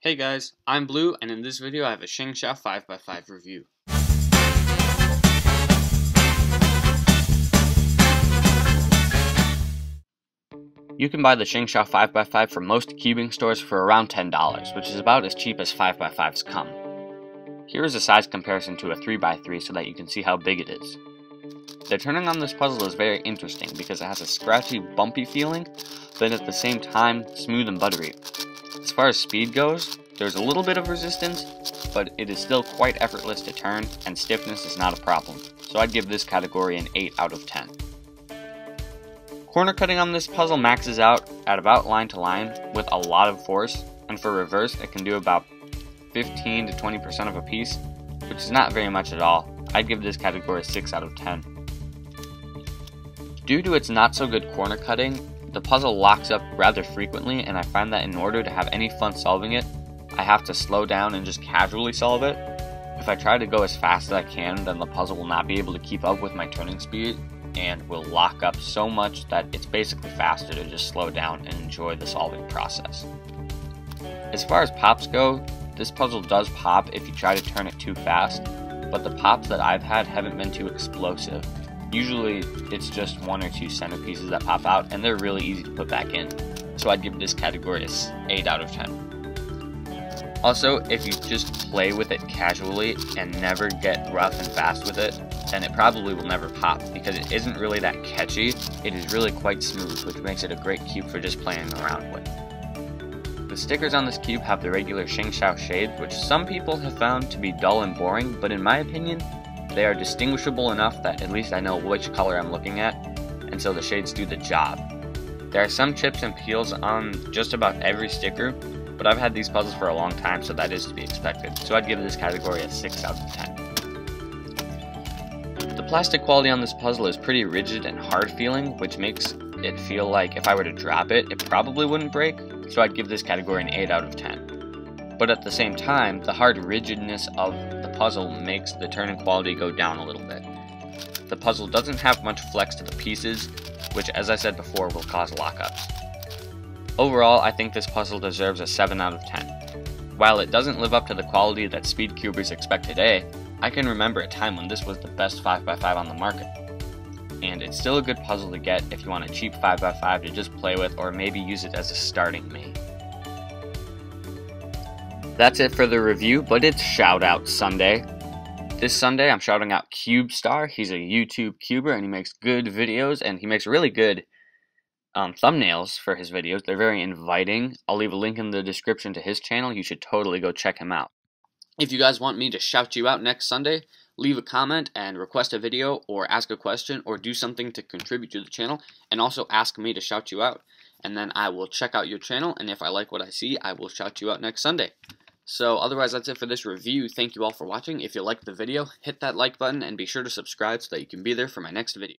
Hey guys, I'm Blue, and in this video I have a ShengShou 5x5 review. You can buy the ShengShou 5x5 from most cubing stores for around $10, which is about as cheap as 5x5s come. Here is a size comparison to a 3x3 so that you can see how big it is. The turning on this puzzle is very interesting because it has a scratchy, bumpy feeling, but at the same time, smooth and buttery. As far as speed goes, there's a little bit of resistance, but it is still quite effortless to turn, and stiffness is not a problem, so I'd give this category an 8 out of 10. Corner cutting on this puzzle maxes out at about line to line with a lot of force, and for reverse it can do about 15 to 20% of a piece, which is not very much at all. I'd give this category a 6 out of 10. Due to its not so good corner cutting, the puzzle locks up rather frequently and I find that in order to have any fun solving it, I have to slow down and just casually solve it. If I try to go as fast as I can, then the puzzle will not be able to keep up with my turning speed and will lock up so much that it's basically faster to just slow down and enjoy the solving process. As far as pops go, this puzzle does pop if you try to turn it too fast, but the pops that I've had haven't been too explosive. Usually it's just one or two centerpieces that pop out and they're really easy to put back in. So I'd give this category a 8 out of 10. Also, if you just play with it casually and never get rough and fast with it, then it probably will never pop because it isn't really that catchy. It is really quite smooth, which makes it a great cube for just playing around with. The stickers on this cube have the regular Xing ShengShou shades, which some people have found to be dull and boring, but in my opinion, they are distinguishable enough that at least I know which color I'm looking at, and so the shades do the job. There are some chips and peels on just about every sticker, but I've had these puzzles for a long time, so that is to be expected. So I'd give this category a 6 out of 10. The plastic quality on this puzzle is pretty rigid and hard feeling, which makes it feel like if I were to drop it, it probably wouldn't break, so I'd give this category an 8 out of 10. But at the same time, the hard rigidness of the puzzle makes the turning quality go down a little bit. The puzzle doesn't have much flex to the pieces, which as I said before will cause lockups. Overall, I think this puzzle deserves a 7 out of 10. While it doesn't live up to the quality that speed cubers expect today, I can remember a time when this was the best 5x5 on the market. And it's still a good puzzle to get if you want a cheap 5x5 to just play with or maybe use it as a starting main. That's it for the review, but it's shout out Sunday. This Sunday I'm shouting out CubeStar. He's a YouTube cuber and he makes good videos and he makes really good um, thumbnails for his videos. They're very inviting. I'll leave a link in the description to his channel. You should totally go check him out. If you guys want me to shout you out next Sunday, leave a comment and request a video or ask a question or do something to contribute to the channel and also ask me to shout you out. And then I will check out your channel and if I like what I see, I will shout you out next Sunday. So otherwise that's it for this review. Thank you all for watching. If you liked the video, hit that like button and be sure to subscribe so that you can be there for my next video.